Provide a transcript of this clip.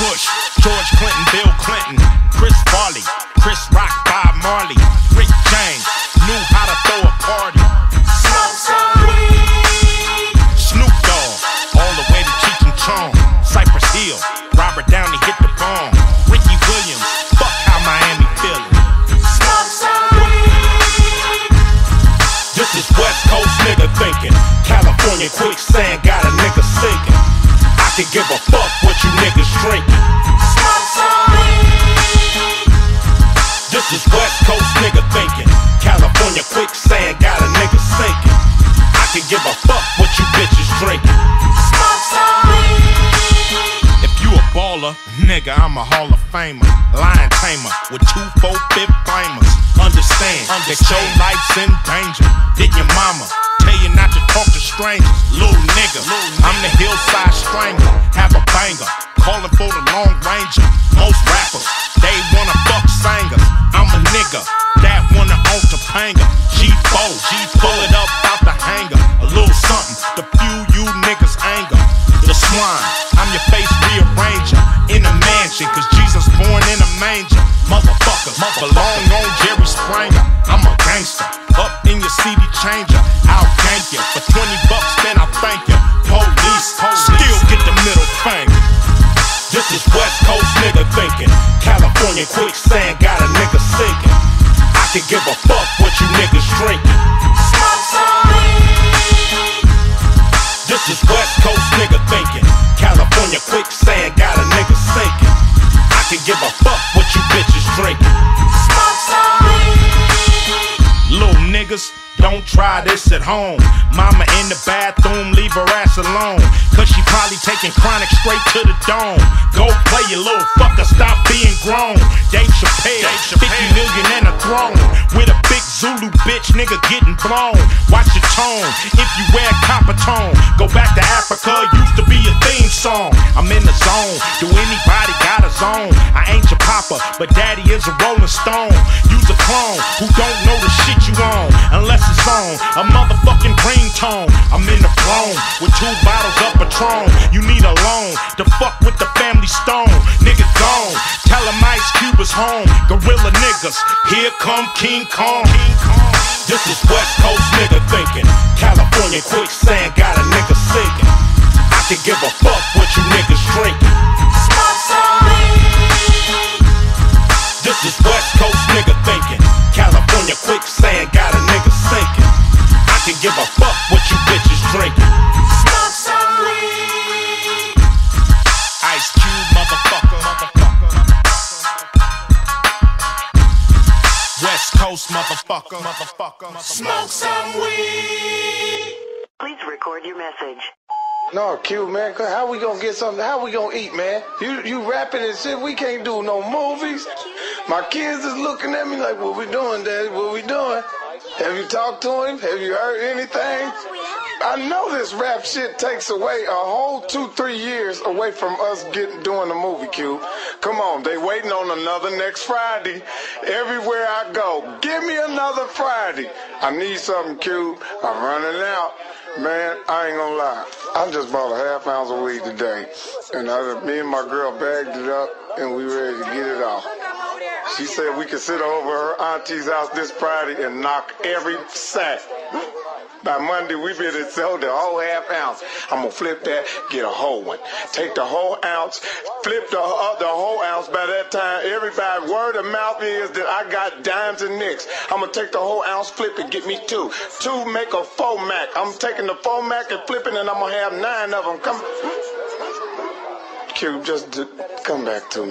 Bush, George Clinton, Bill Clinton, Chris Farley, Chris Rock, Bob Marley, Rick James knew how to throw a party. Snoop Dogg, all the way to Cheech and Chong, Cypress Hill, Robert Downey hit the bong, Ricky Williams, fuck how Miami feeling. This is West Coast nigga thinking, California quicksand. Give a fuck what you bitches drinking. If you a baller, nigga, I'm a Hall of Famer. Lion tamer with two, four, fifth flamers. Understand, that your life's in danger. Did your mama tell you not to talk to strangers? Little nigga, I'm the hillside strangler. Have a banger, calling for the Lone Ranger. Most rappers, they wanna fuck singers. I'm your face rearranger in a mansion, cause Jesus born in a manger. Motherfuckers belong on Jerry Springer. I'm a gangster, up in your CD changer. I'll gank you for 20 bucks, then I'll thank you. Police, still get the middle finger. This is West Coast nigga thinking. California quicksand got a nigga sinking. I can give a fuck what don't try this at home. Mama in the bathroom, leave her ass alone. Cause she probably taking chronic straight to the dome. Go play your little fucker, stop being grown. Dave Chappelle, 50 million and a throne. With a big Zulu bitch, nigga getting blown. Watch your tone, if you wear Coppertone. Go back to Africa, used to be a theme song. I'm in the zone, do anybody got a zone? I ain't your papa, but daddy is a rolling stone. Use a clone who don't know the shit you on, unless it's on a motherfucking green tone. I'm in the throne with two bottles of Patron. You need a loan to fuck with the family stone. Nigga gone, tell him Ice Cube is home. Gorilla niggas, here come King Kong. This is West Coast nigga thinking. California quicksand got a nigga sinking. I can give a fuck what you niggas drinking. Give a fuck what you bitches drinking. Smoke some weed. Ice Cube, motherfucker. West Coast, motherfucker. Motherfucker. Smoke some weed. Please record your message. No, Q, man. How we gonna get something? How we gonna eat, man? You you rapping and shit. We can't do no movies. My kids is looking at me like, "What we doing, Daddy? What we doing?" Have you talked to him? Have you heard anything? I know this rap shit takes away a whole two, three years away from us getting doing the movie, Q. Come on, they waiting on another next Friday. Everywhere I go, give me another Friday. I need something, Q. I'm running out. Man, I ain't gonna lie. I just bought a half ounce of weed today. And I, me and my girl bagged it up and we ready to get it off. She said we could sit over her auntie's house this Friday and knock every sack. By Monday, we better sell the whole half ounce. I'm gonna flip that, get a whole one. Take the whole ounce, flip the, uh, the whole ounce. By that time, everybody, word of mouth is that I got dimes and nicks. I'm gonna take the whole ounce, flip it, get me two. Two make a four mac. I'm taking the four mac and flipping, and I'm gonna have nine of them. Come, Q, just come back to me.